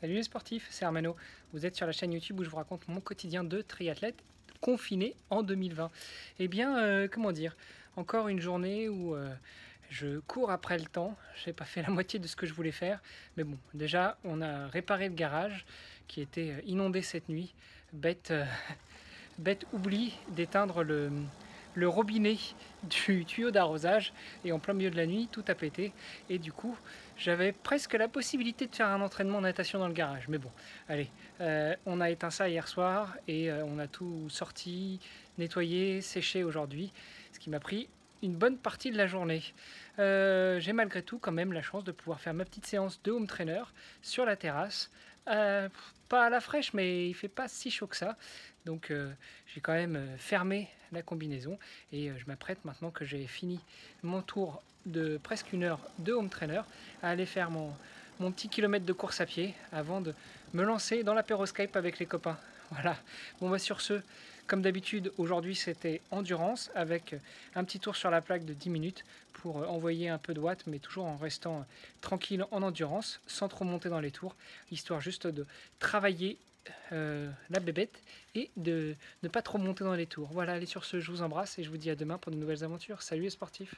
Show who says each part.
Speaker 1: Salut les sportifs, c'est Armano. Vous êtes sur la chaîne YouTube où je vous raconte mon quotidien de triathlète confiné en 2020. Eh bien, euh, comment dire Encore une journée où euh, je cours après le temps. Je n'ai pas fait la moitié de ce que je voulais faire. Mais bon, déjà, on a réparé le garage qui était euh, inondé cette nuit. Bête, bête oubli d'éteindre le, le robinet du tuyau d'arrosage et en plein milieu de la nuit tout a pété et du coup j'avais presque la possibilité de faire un entraînement en natation dans le garage mais bon allez euh, on a éteint ça hier soir et euh, on a tout sorti nettoyé séché aujourd'hui ce qui m'a pris une bonne partie de la journée. Euh, j'ai malgré tout quand même la chance de pouvoir faire ma petite séance de home trainer sur la terrasse. Pas à la fraîche, mais il fait pas si chaud que ça. Donc j'ai quand même fermé la combinaison et je m'apprête maintenant que j'ai fini mon tour de presque une heure de home trainer à aller faire mon, petit kilomètre de course à pied avant de me lancer dans l'apéroscape avec les copains. Voilà. Bon bah sur ce, comme d'habitude, aujourd'hui c'était endurance avec un petit tour sur la plaque de 10 minutes pour envoyer un peu de watts, mais toujours en restant tranquille en endurance, sans trop monter dans les tours, histoire juste de travailler euh, la bébête et de ne pas trop monter dans les tours. Voilà, allez sur ce, je vous embrasse et je vous dis à demain pour de nouvelles aventures. Salut les sportifs